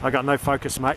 I got no focus, mate.